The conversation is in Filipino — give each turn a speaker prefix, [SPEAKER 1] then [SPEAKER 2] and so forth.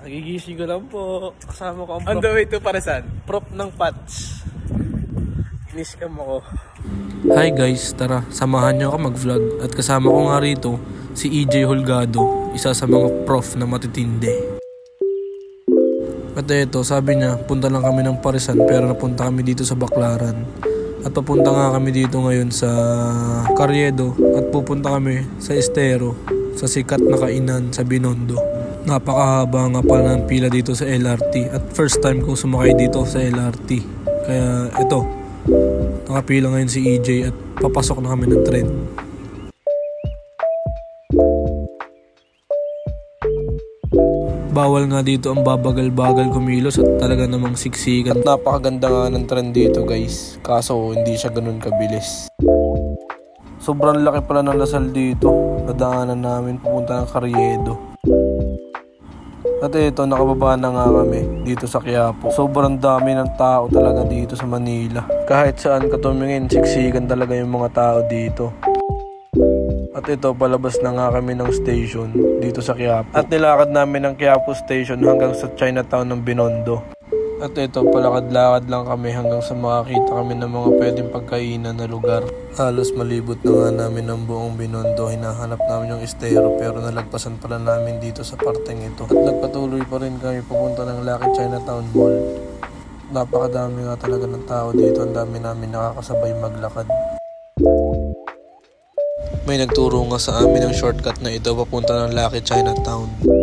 [SPEAKER 1] Nagigising ko lang po. Kasama ko ang
[SPEAKER 2] On the way to Parasan.
[SPEAKER 1] prop ng Pats. Iniscam ako.
[SPEAKER 3] Hi guys, tara, samahan niyo ako mag-vlog at kasama ko nga rito si EJ Holgado, isa sa mga prof na matitindi. At eto, sabi niya, punta lang kami ng Parisan pero napunta kami dito sa Baklaran. At papunta nga kami dito ngayon sa Carriedo at pupunta kami sa Estero, sa sikat na kainan sa Binondo. Napakahaba nga pala ng pila dito sa LRT at first time kong sumakay dito sa LRT. Kaya eto, Nakapila ngayon si EJ at papasok na kami ng tren. Bawal nga dito ang babagal-bagal kumilos at talaga namang siksikan.
[SPEAKER 1] Napakaganda nga ng trend dito guys. Kaso hindi siya ganun kabilis. Sobrang laki pala ng Lasal dito. Nadaanan namin pupunta ng Carriedo. At ito, nakababa na nga kami dito sa Quiapo. Sobrang dami ng tao talaga dito sa Manila. Kahit saan ka tumingin, siksikan talaga yung mga tao dito. At ito, palabas na nga kami ng station dito sa Quiapo. At nilakad namin ang Quiapo Station hanggang sa Chinatown ng Binondo. At ito, palakad-lakad lang kami hanggang sa makakita kami ng mga pwedeng pagkainan na lugar. Halos malibot na nga namin ang buong Binondo. Hinahanap namin yung estero pero nalagpasan pala namin dito sa parteng ito. At nagpatuloy pa rin kami papunta ng Lucky Chinatown Mall. Napakadami nga talaga ng tao dito. Ang dami namin nakakasabay maglakad. May nagturo nga sa amin ng shortcut na ito papunta ng Lucky Chinatown.